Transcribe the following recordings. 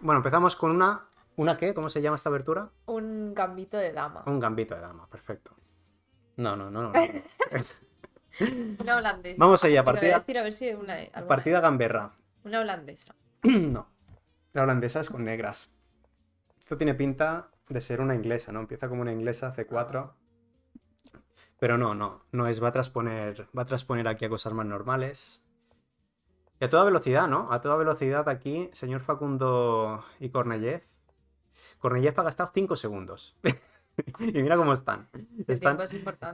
Bueno, empezamos con una. ¿Una qué? ¿Cómo se llama esta abertura? Un gambito de dama. Un gambito de dama, perfecto. No, no, no, no. no. Una holandesa. Vamos allá, voy a partida, decir a ver si una, partida es. gamberra. Una holandesa. no. La holandesa es con negras. Esto tiene pinta de ser una inglesa, ¿no? Empieza como una inglesa, C4. Pero no, no. No es, va a transponer, va a transponer aquí a cosas más normales. Y a toda velocidad, ¿no? A toda velocidad aquí, señor Facundo y Korneyev. Korneyev ha gastado 5 segundos. y mira cómo están. Están,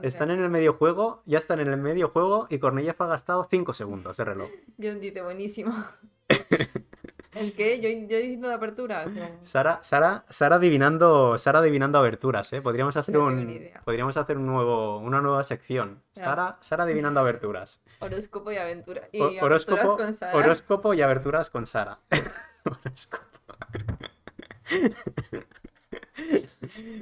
es en el medio juego, ya están en el medio juego y Korneyev ha gastado 5 segundos de reloj. John dice, buenísimo. ¿El qué? Yo, yo diciendo de apertura. Sara, Sara, Sara adivinando, Sara adivinando aberturas, ¿eh? Podríamos hacer No un, podríamos hacer un nuevo, una nueva sección. Ya. Sara, Sara adivinando aberturas. Horóscopo y aventura. Y O- aventuras horóscopo, con Sara. horóscopo y aberturas con Sara. Horóscopo.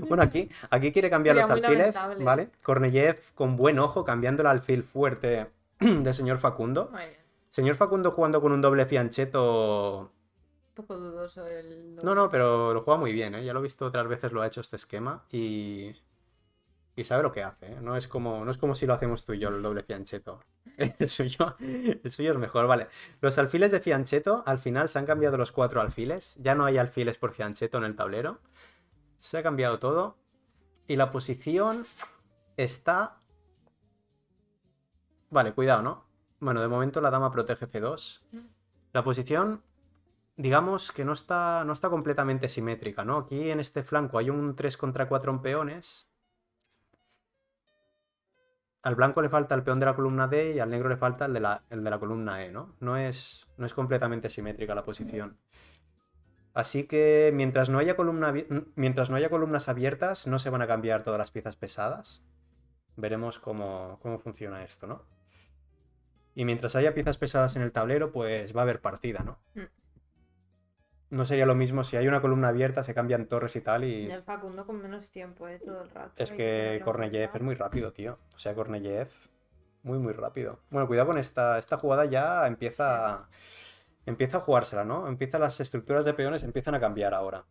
Bueno, aquí, aquí quiere cambiar Sería los alfiles, lamentable. ¿vale? Korneyev con buen ojo, cambiando el alfil fuerte de señor Facundo. Señor Facundo jugando con un doble fiancheto poco dudoso el... No, no, pero lo juega muy bien, ¿eh? Ya lo he visto otras veces, lo ha hecho este esquema y... Y sabe lo que hace, ¿eh? No es como, no es como si lo hacemos tú y yo, el doble fiancheto. El suyo, el suyo es mejor, vale. Los alfiles de fiancheto, al final se han cambiado los cuatro alfiles. Ya no hay alfiles por fiancheto en el tablero. Se ha cambiado todo. Y la posición está... Vale, cuidado, ¿no? Bueno, de momento la dama protege F2. La posición digamos que no está, no está completamente simétrica, ¿no? Aquí en este flanco hay un 3 contra 4 en peones. Al blanco le falta el peón de la columna D y al negro le falta el de la, el de la columna E, ¿no? No es, no es completamente simétrica la posición. Así que mientras no, haya columna, mientras no haya columnas abiertas, no se van a cambiar todas las piezas pesadas. Veremos cómo, cómo funciona esto, ¿no? Y mientras haya piezas pesadas en el tablero, pues va a haber partida, ¿no? Mm. No sería lo mismo si hay una columna abierta, se cambian torres y tal, y el Facundo con menos tiempo, ¿eh? Todo el rato. es que Korneyev es muy rápido, tío. O sea, Korneyev, muy, muy rápido. Bueno, cuidado con esta, esta jugada ya empieza, empieza a jugársela, ¿no? Empieza las estructuras de peones, empiezan a cambiar ahora.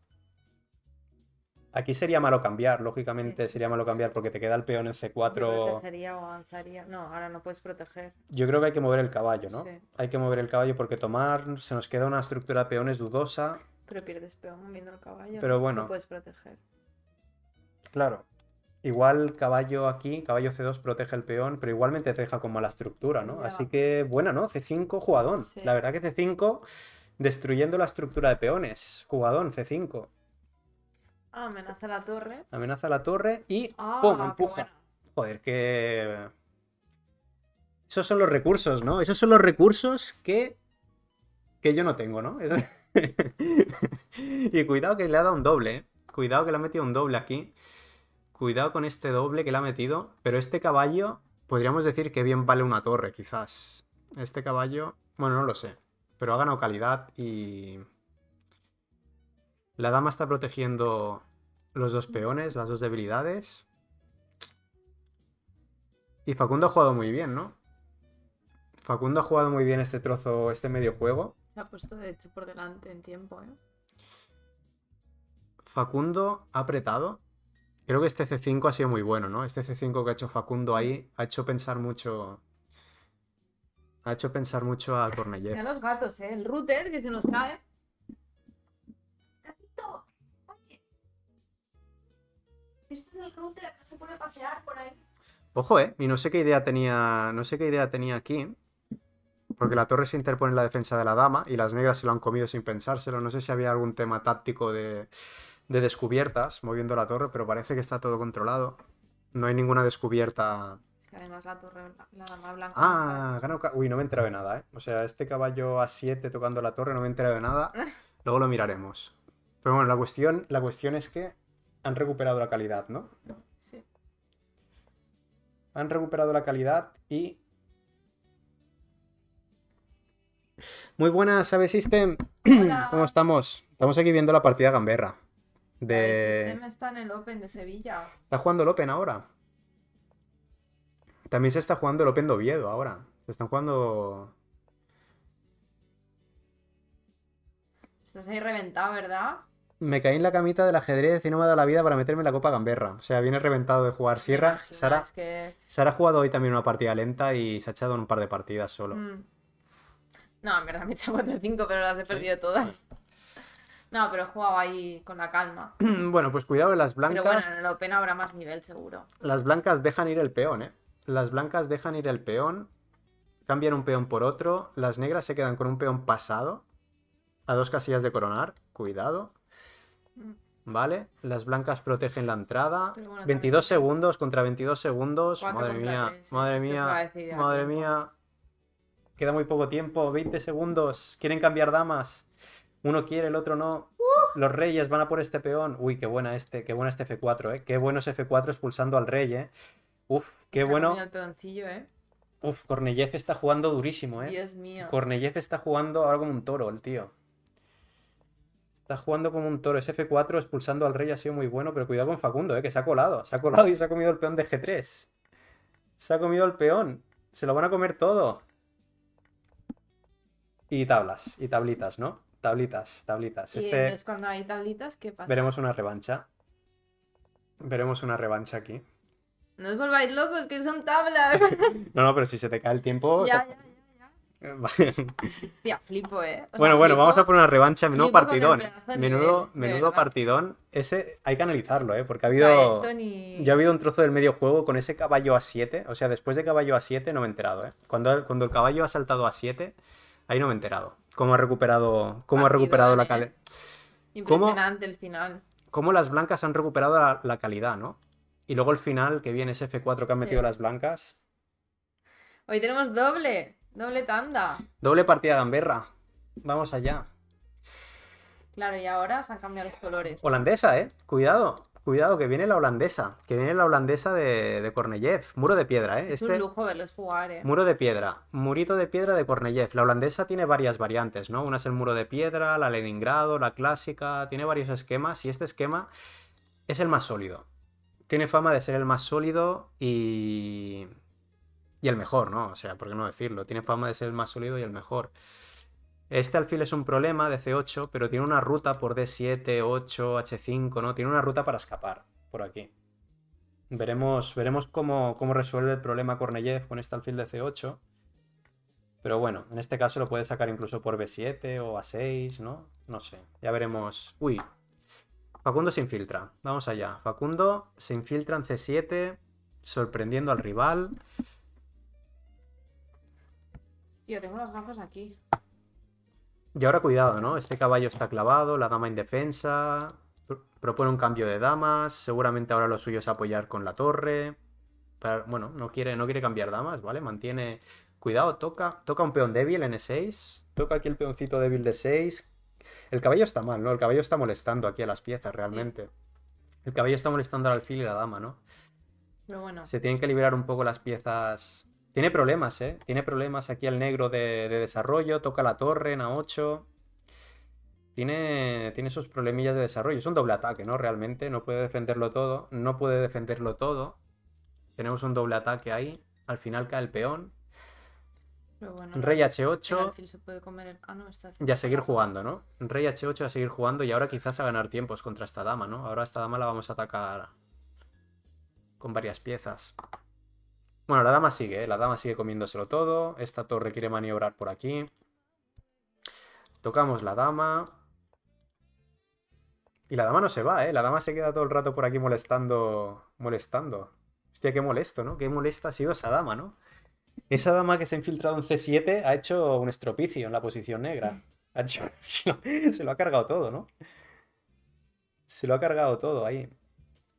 Aquí sería malo cambiar, lógicamente sería malo cambiar porque te queda el peón en Yo C4. protegería o avanzaría. No, ahora no puedes proteger. Yo creo que hay que mover el caballo, ¿no? Sí. Hay que mover el caballo porque tomar se nos queda una estructura de peones dudosa. Pero pierdes peón viendo el caballo. Pero ¿no? bueno. No puedes proteger. Claro. Igual caballo aquí, caballo C2 protege el peón, pero igualmente te deja con mala estructura, ¿no? Ya. Así que buena, ¿no? C5, jugadón. Sí. La verdad que C5 destruyendo la estructura de peones. Jugadón, C5. Amenaza la torre. Amenaza la torre y Ah, ¡pum! Empuja. Joder, que... Esos son los recursos, ¿no? Esos son los recursos que... que yo no tengo, ¿no? Eso- y cuidado que le ha dado un doble, ¿eh? Cuidado que le ha metido un doble aquí. Cuidado con este doble que le ha metido. Pero este caballo, podríamos decir que bien vale una torre, quizás. Este caballo, bueno, no lo sé. Pero ha ganado calidad y... La dama está protegiendo los dos peones, las dos debilidades. Y Facundo ha jugado muy bien, ¿no? Facundo ha jugado muy bien este trozo, este medio juego. Se ha puesto de hecho por delante en tiempo, ¿eh? Facundo ha apretado. Creo que este C5 ha sido muy bueno, ¿no? Este C5 que ha hecho Facundo ahí ha hecho pensar mucho. Ha hecho pensar mucho a Korneyev. Mira los gatos, ¿eh? El router que se nos cae. Este es el router se puede pasear por ahí. Ojo, eh. Y no sé qué idea tenía. No sé qué idea tenía aquí. Porque la torre se interpone en la defensa de la dama y las negras se lo han comido sin pensárselo. No sé si había algún tema táctico de, de descubiertas moviendo la torre, pero parece que está todo controlado. No hay ninguna descubierta. Es que además la torre, la dama blanca. Ah, ganó. ca- Uy, no me he enterado de nada, ¿eh? O sea, este caballo a 7 tocando la torre, no me he enterado de nada. Luego lo miraremos. Pero bueno, la cuestión, la cuestión es que han recuperado la calidad, ¿no? Sí. Han recuperado la calidad y. Muy buenas, ¿sabes System? Hola. ¿Cómo estamos? Estamos aquí viendo la partida gamberra. De... sistema está en el Open de Sevilla. Está jugando el Open ahora. También se está jugando el Open de Oviedo ahora. Se están jugando. Estás ahí reventado, ¿verdad? Me caí en la camita del ajedrez y no me ha dado la vida para meterme en la Copa Gamberra. O sea, viene reventado de jugar Sierra. imagino, Sara, Es que... Sara ha jugado hoy también una partida lenta y se ha echado un par de partidas solo. mm. No, en verdad me he echado 4 o 5, pero las he ¿Sí? perdido todas. No, pero he jugado ahí con la calma. Bueno, pues cuidado en las Pero bueno, blancas. en el Open habrá más nivel, seguro. Las blancas dejan ir el peón, ¿eh? Las blancas dejan ir el peón. Cambian un peón por otro. Las negras se quedan con un peón pasado. A dos casillas de coronar. Cuidado. Vale. Las blancas protegen la entrada. Bueno, 22 también- segundos contra 22 segundos. Madre mía. tres, Madre mía. Madre mía. Queda muy poco tiempo. 20 segundos. Quieren cambiar damas. Uno quiere, el otro no. ¡Uh! Los reyes van a por este peón. Uy, qué buena este, qué buena este F4, ¿eh? Qué bueno es F4 expulsando al rey, ¿eh? Uf, qué Se bueno. el peoncillo, ¿eh? Uf, Korneyev está jugando durísimo, ¿eh? Dios mío. Korneyev está jugando ahora como un toro, el tío. Está jugando como un toro. Ese F4 expulsando al rey ha sido muy bueno, pero cuidado con Facundo, ¿eh? Que se ha colado. Se ha colado y se ha comido el peón de G3. Se ha comido el peón. Se lo van a comer todo. Y tablas, y tablitas, ¿no? Tablitas, tablitas. Y Este... entonces cuando hay tablitas, ¿qué pasa? Veremos una revancha. Veremos una revancha aquí. No os volváis locos, que son tablas. No, no, pero si se te cae el tiempo. ya, ya, ya, ya. Hostia, flipo, ¿eh? O sea, Bueno, bueno, vamos a por una revancha. Menudo partidón. Menudo, nivel, menudo partidón. Ese hay que analizarlo, ¿eh? Porque ha habido. ni- Ya ha habido un trozo del medio juego con ese caballo a 7. O sea, después de caballo a 7 no me he enterado, ¿eh? Cuando, cuando el caballo ha saltado a 7, ahí no me he enterado. Cómo ha recuperado, cómo ha recuperado la ¿eh? calidad. Impresionante el final. Cómo las blancas han recuperado la, la calidad, ¿no? Y luego el final, que viene ese F4 que han metido Sí. las blancas. Hoy tenemos doble. Doble tanda. Doble partida gamberra. Vamos allá. Claro, y ahora se han cambiado los colores. Holandesa, ¿eh? Cuidado. Cuidado, que viene la holandesa. Que viene la holandesa de, de Korneyev. Muro de piedra, ¿eh? Es Este... un lujo verlos jugar, ¿eh? Muro de piedra. Murito de piedra de Korneyev. La holandesa tiene varias variantes, ¿no? Una es el muro de piedra, la Leningrado, la clásica. Tiene varios esquemas y este esquema es el más sólido. Tiene fama de ser el más sólido y... Y el mejor, ¿no? O sea, ¿por qué no decirlo? Tiene fama de ser el más sólido y el mejor. Este alfil es un problema de C8, pero tiene una ruta por D7, 8, H5, ¿no? Tiene una ruta para escapar por aquí. Veremos, veremos cómo, cómo resuelve el problema Korneyev con este alfil de C8. Pero bueno, en este caso lo puede sacar incluso por B7 o A6, ¿no? No sé, ya veremos. Uy, Facundo se infiltra. Vamos allá. Facundo se infiltra en C7, sorprendiendo al rival. Tío, tengo las gafas aquí. Y ahora cuidado, ¿no? Este caballo está clavado, la dama indefensa. pr- Propone un cambio de damas. Seguramente ahora lo suyo es apoyar con la torre. Pero, bueno, no quiere, no quiere cambiar damas, ¿vale? Mantiene. Cuidado, toca, toca un peón débil en E6. Toca aquí el peoncito débil de 6. El caballo está mal, ¿no? El caballo está molestando aquí a las piezas, realmente. El caballo está molestando al alfil y la dama, ¿no? Pero bueno. Se tienen que liberar un poco las piezas. Tiene problemas, ¿eh? Tiene problemas aquí el negro de, de desarrollo. Toca la torre en A8. Tiene, tiene sus problemillas de desarrollo. Es un doble ataque, ¿no? Realmente no puede defenderlo todo. No puede defenderlo todo. Tenemos un doble ataque ahí. Al final cae el peón. Pero bueno. Rey El H8. alfil se puede comer el... Ah, no, está... Y a seguir jugando, ¿no? Rey H8 a seguir jugando. Y ahora quizás a ganar tiempos contra esta dama, ¿no? Ahora esta dama la vamos a atacar con varias piezas. Bueno, la dama sigue, ¿eh? La dama sigue comiéndoselo todo. Esta torre quiere maniobrar por aquí. Tocamos la dama. Y la dama no se va, ¿eh? La dama se queda todo el rato por aquí molestando. Molestando. Hostia, qué molesto, ¿no? Qué molesta ha sido esa dama, ¿no? Esa dama que se ha infiltrado en C7 ha hecho un estropicio en la posición negra. Se lo ha cargado todo, ¿no? Se lo ha cargado todo ahí.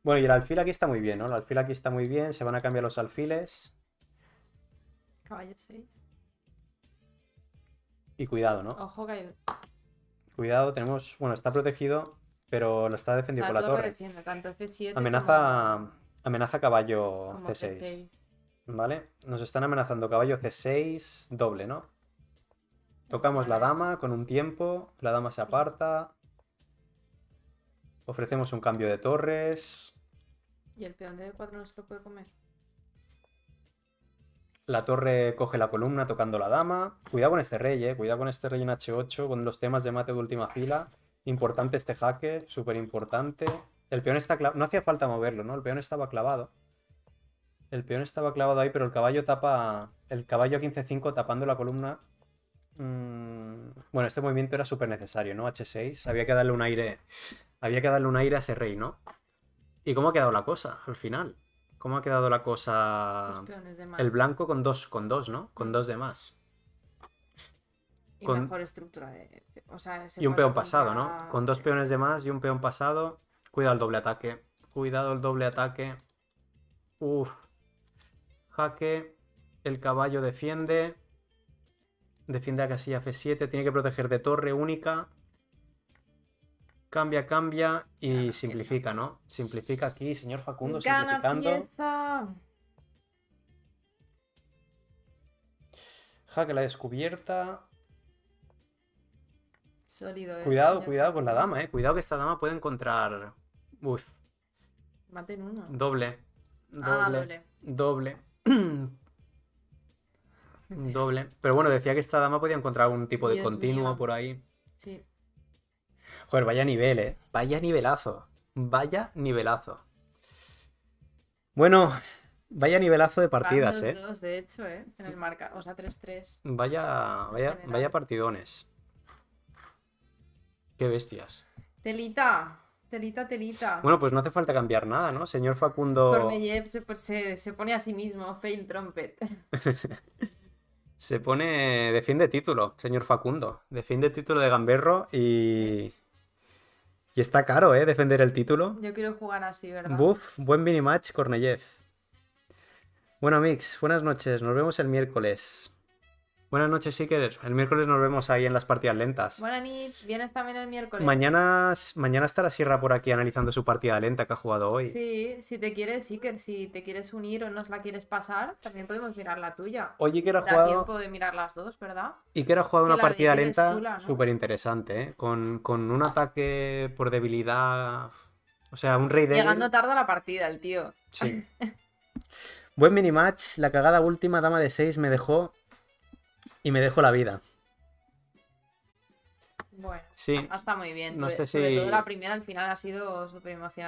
Bueno, y el alfil aquí está muy bien, ¿no? El alfil aquí está muy bien. Se van a cambiar los alfiles. Caballo 6. Y cuidado, ¿no? Ojo hay... Cuidado, tenemos. Bueno, está protegido, pero lo está O defendido sea, por la torre. defiende tanto F7 Amenaza. Amenaza caballo como, como C6. C6. ¿Vale? Nos están amenazando caballo C6, doble, ¿no? Tocamos la dama con un tiempo, la dama se aparta. Ofrecemos un cambio de torres. Y el peón de D4 no se lo puede comer. La torre coge la columna tocando la dama. Cuidado con este rey, eh. Cuidado con este rey en H8, con los temas de mate de última fila. Importante este jaque, súper importante. El peón está clavado. No hacía falta moverlo, ¿no? El peón estaba clavado. El peón estaba clavado ahí, pero el caballo tapa. El caballo a 15-5 tapando la columna. Mm, Bueno, este movimiento era súper necesario, ¿no? H6. Había que darle un aire. Había que darle un aire a ese rey, ¿no? ¿Y cómo ha quedado la cosa al final? ¿Cómo ha quedado la cosa? De más. El blanco con dos, con dos, ¿no? Con dos de más. Y con- mejor estructura de. O sea, se Y un peón pasado, contra- ¿no? Con dos peones de más y un peón pasado. Cuidado el doble ataque. Cuidado el doble ataque. Uf. Jaque. El caballo defiende. Defiende a casilla F7. Tiene que proteger de torre única. Cambia, cambia y simplifica, ¿no? Simplifica aquí, señor Facundo, Gana simplificando. pieza. Jaque la descubierta. Sólido, eh. Cuidado, cuidado con la dama, eh. Cuidado que esta dama puede encontrar. Uf, Maten uno. doble. Ah, Doble. doble. Doble. Doble. Pero bueno, decía que esta dama podía encontrar un tipo de continuo mío. por ahí. Sí. Joder, vaya nivel, eh. Vaya nivelazo. Vaya nivelazo. Bueno, vaya nivelazo de partidas, Van eh. dos, de hecho, eh. En el marca. O sea, 3-3. Vaya, vaya, vaya partidones. Qué bestias. Telita. Telita, telita. Bueno, pues no hace falta cambiar nada, ¿no? Señor Facundo. Korneyev se, se, se pone a sí mismo. Fail trumpet. Se pone. Defiende título, señor Facundo. Defiende título de Gamberro y. Y está caro, ¿eh? Defender el título. Yo quiero jugar así, ¿verdad? Buf, buen minimatch, Korneyev. Bueno, Mix, buenas noches. Nos vemos el miércoles. Buenas noches, Seeker. El miércoles nos vemos ahí en las partidas lentas. Buena nit. Vienes también el miércoles. Mañana, mañana estará Sierra por aquí analizando su partida lenta que ha jugado hoy. Sí, si te quieres, que si te quieres unir o nos la quieres pasar, también podemos mirar la tuya. Oye, que Da jugado. tiempo de mirar las dos, ¿verdad? Y que ha jugado que una de partida lenta ¿no? súper interesante, ¿eh? Con, con un ataque por debilidad. O sea, un rey débil. Llegando tarde a la partida, el tío. Sí. Buen minimatch. La cagada última, dama de 6, me dejó. Y me dejó la vida. Bueno, Sí. está muy bien. No sobre, sé sobre todo la primera al final ha sido súper emocionante.